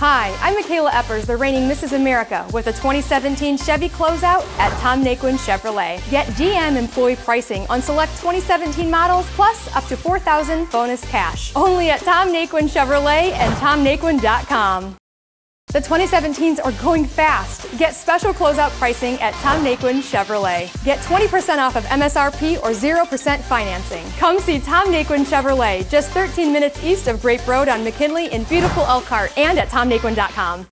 Hi, I'm Mekayla Eppers, the reigning Mrs. America, with a 2017 Chevy closeout at Tom Naquin Chevrolet. Get GM employee pricing on select 2017 models, plus up to 4000 bonus cash. Only at Tom Naquin Chevrolet and TomNaquin.com. The 2017s are going fast. Get special closeout pricing at Tom Naquin Chevrolet. Get 20% off of MSRP or 0% financing. Come see Tom Naquin Chevrolet, just 13 minutes east of Grape Road on McKinley in beautiful Elkhart and at TomNaquin.com.